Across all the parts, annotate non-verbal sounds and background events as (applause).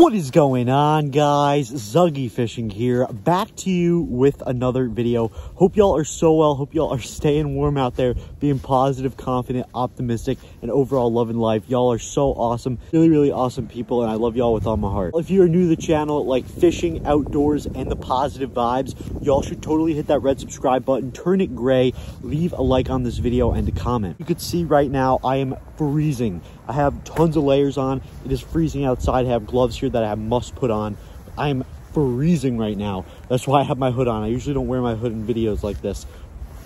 What is going on guys? Zuggy Fishing here, back to you with another video. Hope y'all are so well, hope y'all are (laughs) staying warm out there, being positive, confident, optimistic, and overall loving life. Y'all are so awesome, really, really awesome people, and I love y'all with all my heart. If you are new to the channel, like fishing, outdoors, and the positive vibes, y'all should totally hit that red subscribe button, turn it gray, leave a like on this video, and a comment. You can see right now, I am freezing. I have tons of layers on. It is freezing outside. I have gloves here that I must put on. I am freezing right now. That's why I have my hood on. I usually don't wear my hood in videos like this,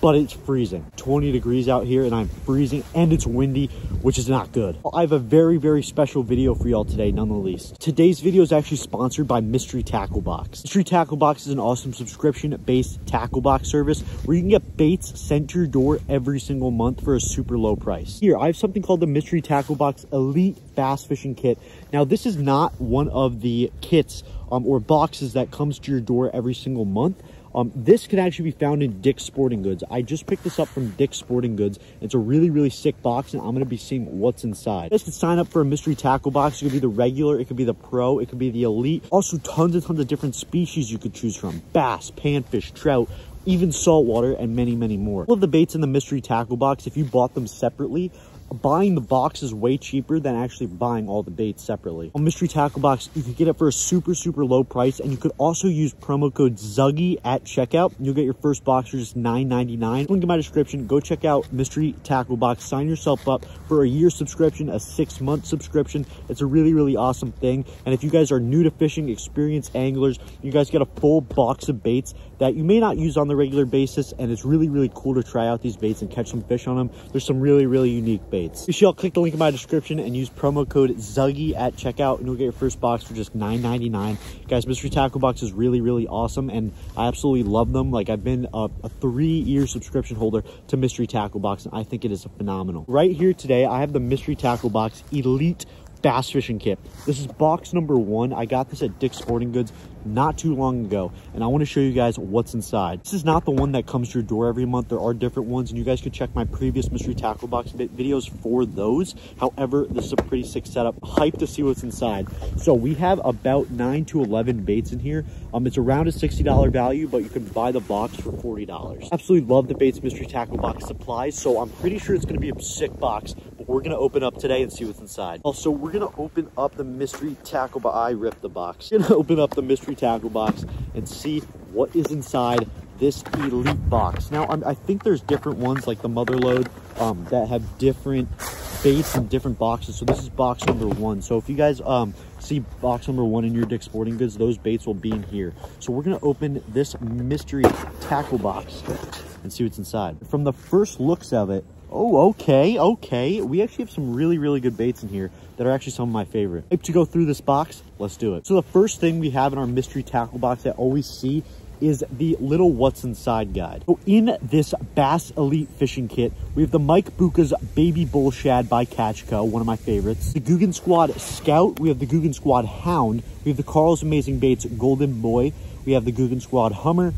but it's freezing. 20 degrees out here and I'm freezing and it's windy, which is not good. I have a very, very special video for y'all today, none the least. Today's video is actually sponsored by Mystery Tackle Box. Mystery Tackle Box is an awesome subscription-based tackle box service where you can get baits sent to your door every single month for a super low price. Here, I have something called the Mystery Tackle Box Elite Bass Fishing Kit. Now, this is not one of the kits um, or boxes that comes to your door every single month. Um, this can actually be found in Dick's Sporting Goods. I just picked this up from Dick's Sporting Goods. It's a really, really sick box, and I'm going to be seeing what's inside. You guys can sign up for a mystery tackle box. It could be the regular, it could be the pro, it could be the elite. Also, tons and tons of different species you could choose from. Bass, panfish, trout, even saltwater, and many, many more. All of the baits in the mystery tackle box, if you bought them separately, buying the box is way cheaper than actually buying all the baits separately. On Mystery Tackle Box, you can get it for a super, super low price, and you could also use promo code ZUGGY at checkout. You'll get your first box for just $9.99. Link in my description. Go check out Mystery Tackle Box. Sign yourself up for a year subscription, a six-month subscription. It's a really, really awesome thing. And if you guys are new to fishing, experienced anglers, you guys get a full box of baits that you may not use on the regular basis, and it's really, really cool to try out these baits and catch some fish on them. There's some really, really unique baits baits. Make sure y'all click the link in my description and use promo code ZUGGY at checkout and you'll get your first box for just $9.99. Guys, Mystery Tackle Box is really, really awesome and I absolutely love them. Like I've been a, a three-year subscription holder to Mystery Tackle Box and I think it is phenomenal. Right here today, I have the Mystery Tackle Box Elite bass fishing kit. This is box number one. I got this at Dick's Sporting Goods not too long ago, and I want to show you guys what's inside. This is not the one that comes to your door every month. There are different ones, and you guys could check my previous mystery tackle box videos for those. However, this is a pretty sick setup. Hype to see what's inside. So we have about 9 to 11 baits in here. Um, It's around a $60 value, but you can buy the box for $40. Absolutely love the Baits Mystery Tackle Box supplies, so I'm pretty sure it's going to be a sick box, but we're going to open up today and see what's inside. Also, we're going to open up the mystery tackle box. I ripped the box. Going (laughs) to open up the mystery tackle box and see what is inside this elite box. Now, I'm, i think there's different ones like the mother load um, that have different baits in different boxes. So this is box number one. So if you guys um, see box number one in your Dick Sporting Goods, those baits will be in here. So we're gonna open this mystery tackle box and see what's inside. From the first looks of it, Oh, okay, okay. We actually have some really, really good baits in here that are actually some of my favorite. To go through this box, let's do it. So the first thing we have in our mystery tackle box I always see is the little what's inside guide. So in this Bass Elite fishing kit, we have the Mike Bucca's Baby Bull Shad by Catch Co, one of my favorites. The Googan Squad Scout, we have the Googan Squad Hound, we have the Karl's Amazing Baits Golden Boy, we have the Googan Squad Hummer,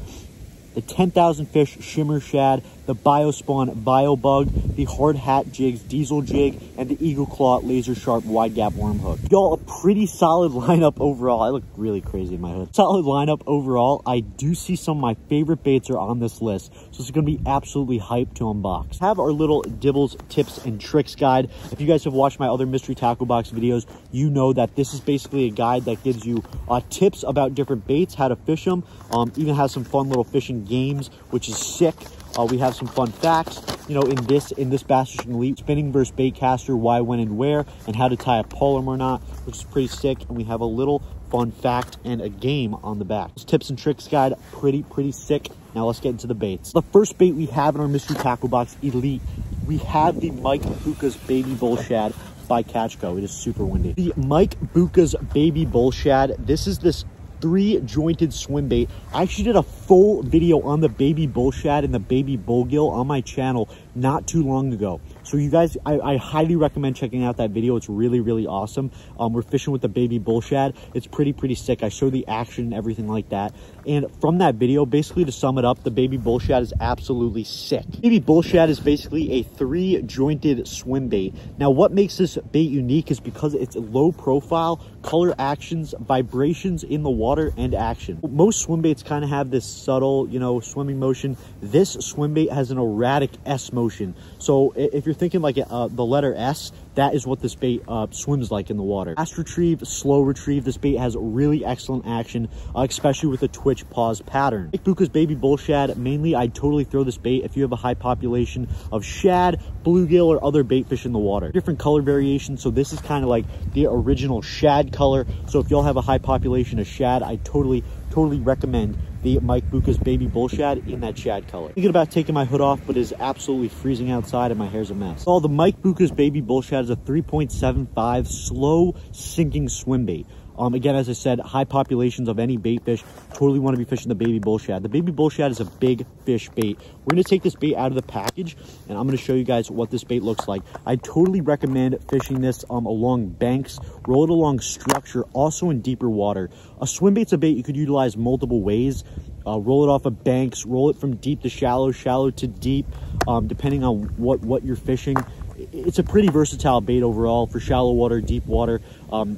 the 10,000 Fish Shimmer Shad, the Biospawn Biobug, the Hard Hat Jigs Diesel Jig, and the Eagle Claw Laser Sharp Wide Gap Worm Hook. Y'all, a pretty solid (laughs) lineup overall. I look really crazy in my hood. Solid lineup overall. I do see some of my favorite baits are on this list, so it's to be absolutely hype to unbox. Have our little Dibbles tips and tricks guide. If you guys have watched my other mystery tackle box videos, you know that this is basically a guide that gives you uh, tips about different baits, how to fish them, um, even has some fun little fishing games, which is sick. Uh, we have some fun facts, you know, in this in this Bass Fishing Elite, spinning versus bait caster, why, when, and where, and how to tie a Palomar knot, which is pretty sick. And we have a little fun fact and a game on the back. This tips and tricks guide, pretty, pretty sick. Now let's get into the baits. The first bait we have in our mystery tackle box, Elite, we have the Mike Bucca's Baby Bull Shad by Catch Co. It is super windy. The Mike Bucca's Baby Bull Shad, this is this three jointed swim bait. I actually did a full video on the baby bull shad and the baby bullgill on my channel not too long ago. So you guys, I, I, highly recommend checking out that video. It's really, really awesome. Um, we're fishing with the baby bull shad. It's pretty, pretty sick. I show the action and everything like that. And from that video, basically to sum it up, the baby bull shad is absolutely sick. Baby bull shad is basically a three jointed swim bait. Now, what makes this bait unique is because it's low profile, color actions, vibrations in the water and action. Most swim baits kind of have this subtle, you know, swimming motion. This swim bait has an erratic S motion. So if you're thinking like uh, the letter S, that is what this bait uh, swims like in the water. Fast retrieve, slow retrieve. This bait has really excellent action, uh, especially with the twitch pause pattern. Like Bucca's baby bull shad, mainly I'd totally throw this bait if you have a high population of shad, bluegill, or other bait fish in the water. Different color variations, so this is kind of like the original shad color. So if y'all have a high population of shad, I totally, totally recommend the Mike Bucca's Baby Bull Shad in that shad color. Thinking about taking my hood off, but it is absolutely freezing outside and my hair's a mess. Well, the Mike Buka's Baby Bull Shad is a 3.75 slow sinking swim bait. Um, again, as I said, high populations of any bait fish totally want to be fishing the baby bull shad. The baby bull shad is a big fish bait. We're going to take this bait out of the package and I'm going to show you guys what this bait looks like. I totally recommend fishing this um, along banks, roll it along structure, also in deeper water. A swim bait's a bait you could utilize multiple ways. Uh, roll it off of banks, roll it from deep to shallow, shallow to deep, um, depending on what, what you're fishing it's a pretty versatile bait overall for shallow water, deep water, um,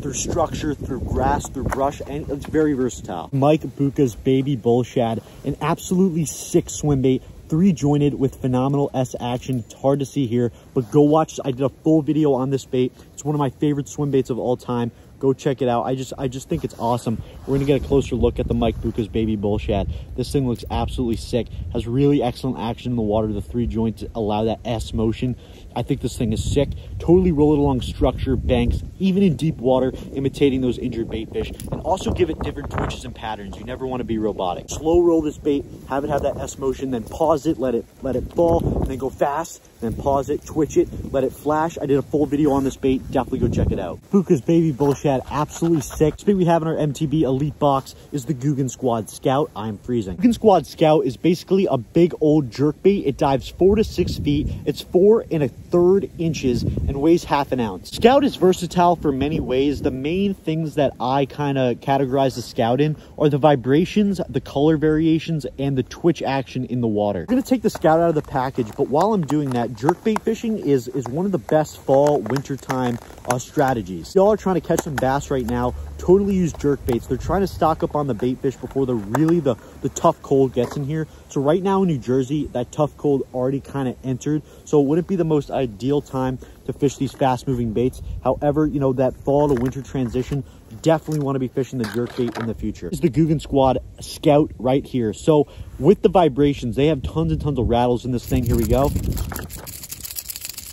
through structure, through grass, through brush, and it's very versatile. Mike Bucca's Baby Bull Shad, an absolutely sick swim bait, three jointed with phenomenal S action. It's hard to see here, but go watch. I did a full video on this bait. It's one of my favorite swim baits of all time. Go check it out. I just I just think it's awesome. We're gonna get a closer look at the Mike Bucca's baby bull shad. This thing looks absolutely sick. Has really excellent action in the water. The three joints allow that S motion. I think this thing is sick. Totally roll it along structure, banks, even in deep water, imitating those injured bait fish, and also give it different twitches and patterns. You never want to be robotic. Slow roll this bait, have it have that S motion, then pause it, let it let it fall, and then go fast, then pause it, twitch it, let it flash. I did a full video on this bait. Definitely go check it out. Bucca's baby bull shad absolutely sick. This bait we have in our MTB Elite box is the Googan Squad Scout. I'm freezing. Googan Squad Scout is basically a big old jerk bait. It dives four to six feet. It's four and a third inches and weighs half an ounce. Scout is versatile for many ways. The main things that I kind of categorize the Scout in are the vibrations, the color variations, and the twitch action in the water. I'm gonna take the Scout out of the package, but while I'm doing that, jerkbait fishing is, is one of the best fall, wintertime uh, strategies. Y'all are trying to catch some bass right now, totally use jerk baits. They're trying to stock up on the bait fish before the really the, the tough cold gets in here. So right now in New Jersey, that tough cold already kind of entered. So it wouldn't be the most ideal time to fish these fast moving baits. However, you know, that fall to winter transition, definitely want to be fishing the jerk bait in the future. This is the Googan Squad Scout right here. So with the vibrations, they have tons and tons of rattles in this thing. Here we go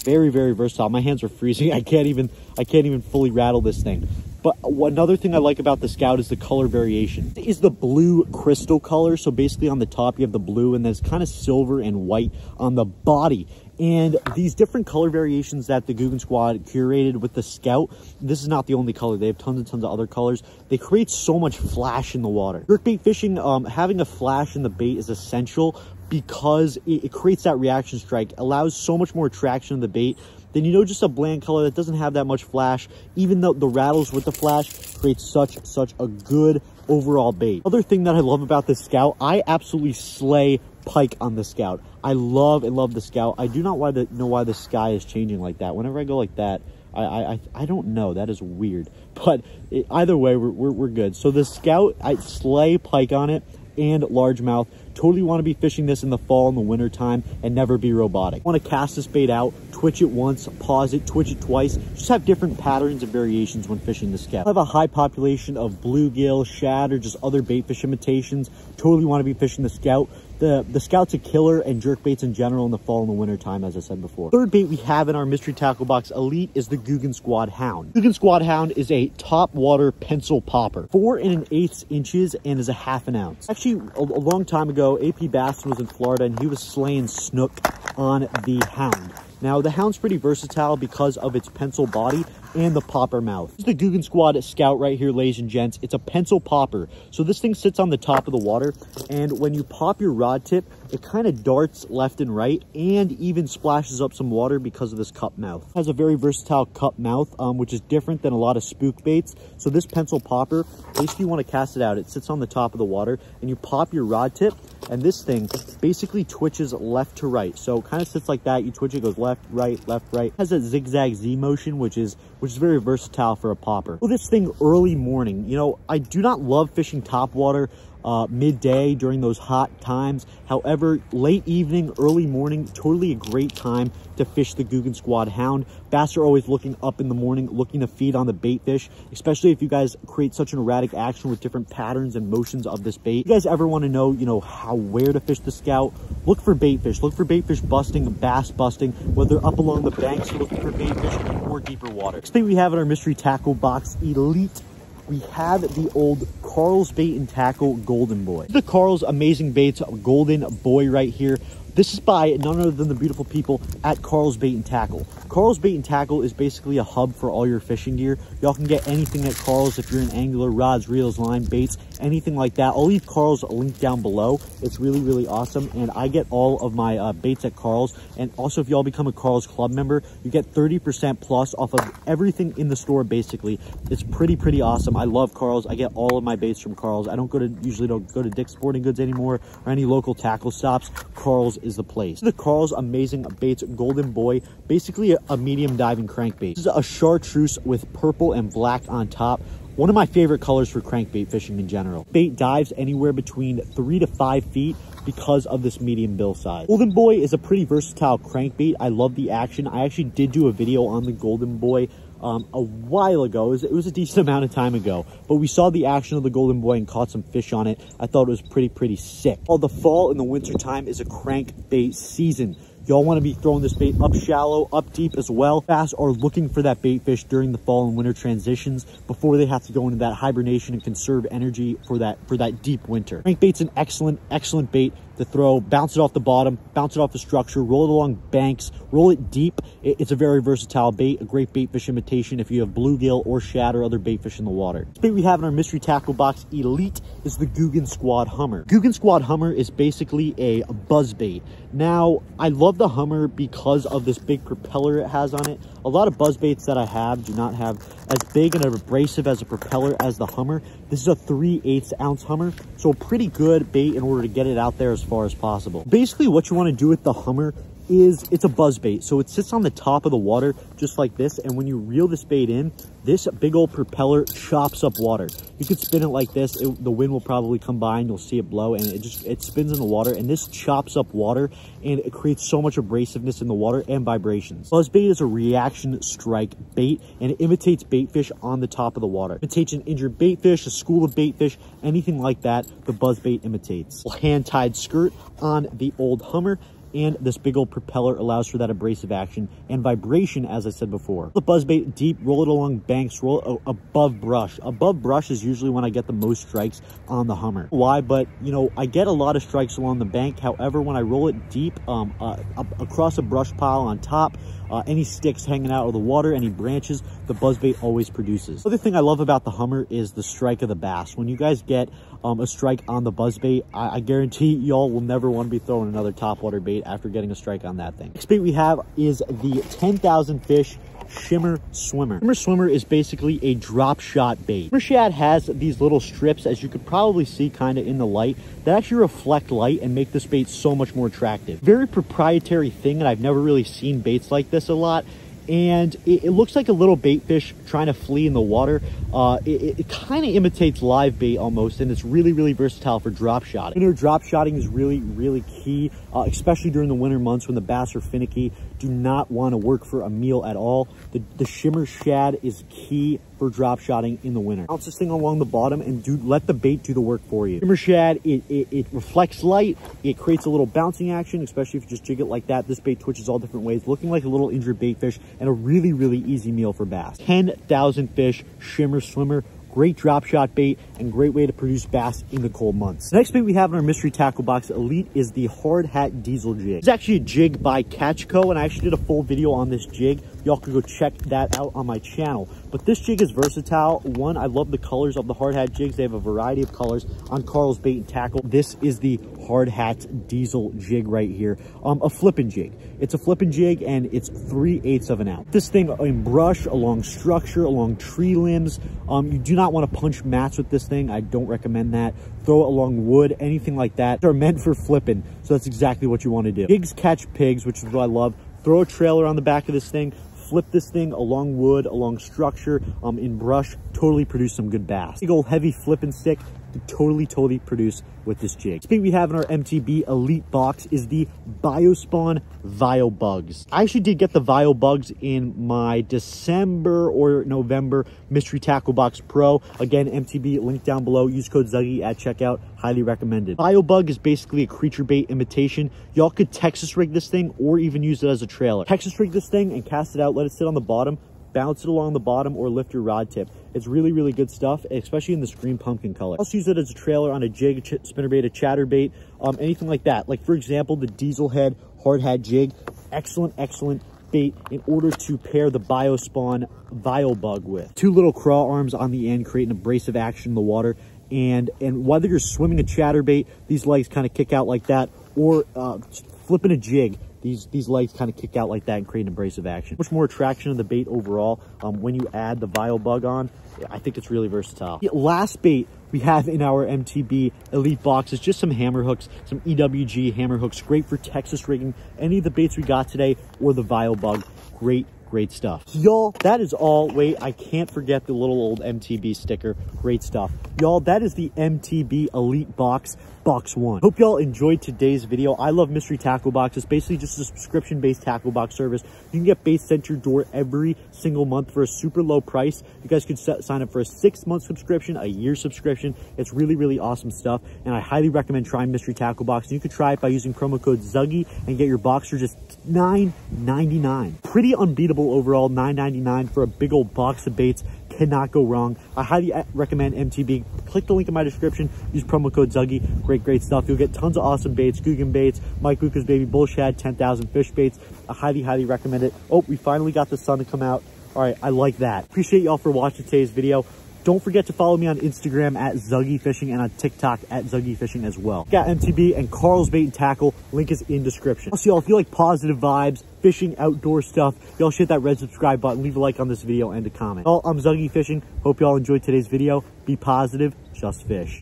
very very versatile my hands are freezing (laughs) i can't even i can't even fully rattle this thing but another thing I like about the Scout is the color variation. Is the blue crystal color. So basically on the top you have the blue and there's kind of silver and white on the body. And these different color variations that the Googan Squad curated with the Scout, this is not the only color. They have tons and tons of other colors. They create so much flash in the water. Jerkbait fishing, um, having a flash in the bait is essential because it, it creates that reaction strike, allows so much more traction in the bait then you know just a bland color that doesn't have that much flash, even though the rattles with the flash create such, such a good overall bait. Other thing that I love about this Scout, I absolutely slay pike on the Scout. I love and love the Scout. I do not why the, know why the sky is changing like that. Whenever I go like that, I, I, I don't know. That is weird. (laughs) But it, either way, we're, we're, we're good. So the Scout, I slay pike on it and largemouth. Totally want to be fishing this in the fall and the winter time and never be robotic. Want to cast this bait out, twitch it once, pause it, twitch it twice. Just have different patterns and variations when fishing the scout. I have a high population of bluegill, shad, or just other bait fish imitations. Totally want to be fishing the scout. The, the Scout's a killer and jerk baits in general in the fall and the winter time, as I said before. Third bait we have in our mystery tackle box elite is the Googan Squad Hound. Googan Squad Hound is a top water pencil popper, four and an eighth inches and is a half an ounce. Actually, a, a long time ago, AP Bassin was in Florida and he was slaying snook on the Hound. Now, the Hound's pretty versatile because of its pencil body. And the popper mouth. This is the Googan Squad Scout right here, ladies and gents. It's a pencil popper. So this thing sits on the top of the water, and when you pop your rod tip, it kind of darts left and right and even splashes up some water because of this cup mouth. It has a very versatile cup mouth, um, which is different than a lot of spook baits. So this pencil popper, basically you want to cast it out. It sits on the top of the water and you pop your rod tip and this thing basically twitches left to right. So kind of sits like that. You twitch it, goes left, right, left, right. It has a zigzag Z motion, which is which is very versatile for a popper. Well, this thing early morning, you know, I do not love fishing top water uh, midday during those hot times. However, late evening, early morning, totally a great time to fish the Googan Squad Hound. Bass are always looking up in the morning, looking to feed on the bait fish, especially if you guys create such an erratic action with different patterns and motions of this bait. If you guys ever want to know, you know, how, where to fish the Scout, look for bait fish. Look for bait fish busting, bass busting, whether up along the banks, looking for bait fish or deeper water. Next thing we have in our mystery tackle box, Elite we have the old Karl's Bait and Tackle Golden Boy. The Karl's Amazing Baits Golden Boy right here. This is by none other than the beautiful people at Karl's Bait and Tackle. Karl's Bait and Tackle is basically a hub for all your fishing gear. Y'all can get anything at Karl's if you're an angler, rods, reels, line, baits, anything like that. I'll leave Karl's link down below. It's really, really awesome. And I get all of my uh, baits at Karl's. And also, if y'all become a Karl's Club member, you get 30% plus off of everything in the store, basically. It's pretty, pretty awesome. I love Karl's. I get all of my baits from Karl's. I don't go to, usually don't go to Dick's Sporting Goods anymore or any local tackle stops. Karl's is the place. The Carl's Amazing Baits Golden Boy, basically a, a medium diving crankbait. This is a chartreuse with purple and black on top. One of my favorite colors for crankbait fishing in general. Bait dives anywhere between three to five feet because of this medium bill size. Golden Boy is a pretty versatile crankbait. I love the action. I actually did do a video on the Golden Boy um, a while ago. It was, it was, a decent (laughs) amount of time ago, but we saw the action of the Golden Boy and caught some fish on it. I thought it was pretty, pretty sick. Well, the fall and the winter time is a crankbait season. Y'all want to be throwing this bait up shallow, up deep as well. Bass are looking for that bait fish during the fall and winter transitions before they have to go into that hibernation and conserve energy for that for that deep winter. Crankbait's an excellent, excellent bait to throw, bounce it off the bottom, bounce it off the structure, roll it along banks, roll it deep. It's a very versatile bait, a great bait fish imitation if you have bluegill or shad or other bait fish in the water. The bait we have in our mystery tackle box elite is the Googan Squad Hummer. Googan Squad Hummer is basically a buzz bait. Now, I love the Hummer because of this big propeller it has on it. A lot of buzz baits that I have do not have as big and abrasive as a propeller as the Hummer. This is a 3 8 ounce Hummer, so a pretty good bait in order to get it out there as far as possible. Basically, what you want to do with the Hummer is it's a buzz bait. So it sits on the top of the water just like this. And when you reel this bait in, this big old propeller chops up water. You could spin it like this. It, the wind will probably come by and you'll see it blow and it just, it spins in the water and this chops up water and it creates so much abrasiveness in the water and vibrations. Buzz bait is a reaction strike bait and it imitates bait fish on the top of the water. It imitates an injured bait fish, a school of bait fish, anything like that, the buzz bait imitates. Hand tied skirt on the old Hummer and this big old propeller allows for that abrasive action and vibration, as I said before. The buzzbait deep, roll it along banks, roll it above brush. Above brush is usually when I get the most strikes on the Hummer. Why? But, you know, I get a lot of strikes along the bank. However, when I roll it deep um, uh, across a brush pile on top, uh, any sticks hanging out of the water, any branches, the buzzbait always produces. Other thing I love about the Hummer is the strike of the bass. When you guys get um, a strike on the buzzbait, I, I guarantee y'all will never want to be throwing another topwater bait after getting a strike on that thing. Next bait we have is the 10,000 fish Shimmer Swimmer. Shimmer Swimmer is basically a drop shot bait. Shimmer Shad has these little strips, as you could probably see kind of in the light, that actually reflect light and make this bait so much more attractive. Very proprietary thing, and I've never really seen baits like this a lot and it, it, looks like a little bait fish trying to flee in the water. Uh, it, it kind of imitates live bait almost, and it's really, really versatile for drop shotting. Winter drop shotting is really, really key, uh, especially during the winter months when the bass are finicky. Do not want to work for a meal at all. The, the shimmer shad is key for drop shotting in the winter. Bounce this thing along the bottom and do let the bait do the work for you. Shimmer shad, it, it, it reflects light. It creates a little bouncing action, especially if you just jig it like that. This bait twitches all different ways, looking like a little injured bait fish and a really, really easy meal for bass. 10,000 fish, shimmer swimmer, great drop shot bait and great way to produce bass in the cold months. The next bait we have in our mystery tackle box elite is the hard hat diesel jig. It's actually a jig by Catchco and I actually did a full video on this jig y'all could go check that out on my channel. But this jig is versatile. One, I love the colors of the hard hat jigs. They have a variety of colors on Karl's Bait and Tackle. This is the hard hat diesel jig right here. Um, a flipping jig. It's a flipping jig and it's 3 eighths of an ounce. This thing in brush, along structure, along tree limbs. Um, you do not want to punch mats with this thing. I don't recommend that. Throw it along wood, anything like that. They're meant for flipping. So that's exactly what you want to do. Pigs catch pigs, which is what I love. Throw a trailer on the back of this thing, flip this thing along wood, along structure, um, in brush, totally produce some good bass. Big old heavy flipping stick, totally, totally produce with this jig. Bait we have in our MTB Elite box is the Biospawn Vile Bugs. I actually did get the Vile Bugs in my December or November Mystery Tackle Box Pro. Again, MTB link down below. Use code Zuggy at checkout. Highly recommended. Vile Bug is basically a creature bait imitation. Y'all could Texas rig this thing or even use it as a trailer. Texas rig this thing and cast it out. Let it sit on the bottom bounce it along the bottom or lift your rod tip. It's really, really good stuff, especially in this green pumpkin color. I also use it as a trailer on a jig, a spinnerbait, a chatterbait, um, anything like that. Like for example, the diesel head hard hat jig, excellent, excellent bait in order to pair the Biospawn Bug with. Two little craw arms on the end create an abrasive action in the water. And, and whether you're swimming a chatterbait, these legs kind of kick out like that, or uh, flipping a jig, these these legs kind of kick out like that and create an abrasive action. Much more attraction of the bait overall um, when you add the Vile Bug on. I think it's really versatile. Last bait we have in our MTB Elite box is just some hammer hooks, some EWG hammer hooks, great for Texas rigging. Any of the baits we got today or the Vile Bug, great great stuff. Y'all, that is all. Wait, I can't forget the little old MTB sticker. Great stuff. Y'all, that is the MTB Elite Box box one. Hope y'all enjoyed today's video. I love Mystery Tackle Box. It's basically just a subscription-based tackle box service. You can get base sent to your door every single month for a super low price. You guys could sign up for a six-month subscription, a year subscription. It's really, really awesome stuff, and I highly recommend trying Mystery Tackle Box. You could try it by using promo code ZUGGY and get your box for just $9.99. Pretty unbeatable overall, $9.99 for a big old box of baits cannot go wrong. I highly uh, recommend MTB. Click the link in my description. Use promo code Zuggy. Great, great stuff. You'll get tons of awesome baits. Googan baits, Mike Bucca's Baby Bullshad, 10,000 fish baits. I highly, highly recommend it. Oh, we finally got the sun to come out. All right, I like that. Appreciate y'all for watching today's video. Don't forget to follow me on Instagram at Zuggy Fishing and on TikTok at Zuggy Fishing as well. Got MTB and Karl's Bait and Tackle. Link is in description. Also, y'all, if you like positive vibes, fishing, outdoor stuff, y'all hit that red subscribe button, leave a like on this video and a comment. I'm Zuggy Fishing. Hope y'all enjoyed today's video. Be positive, just fish.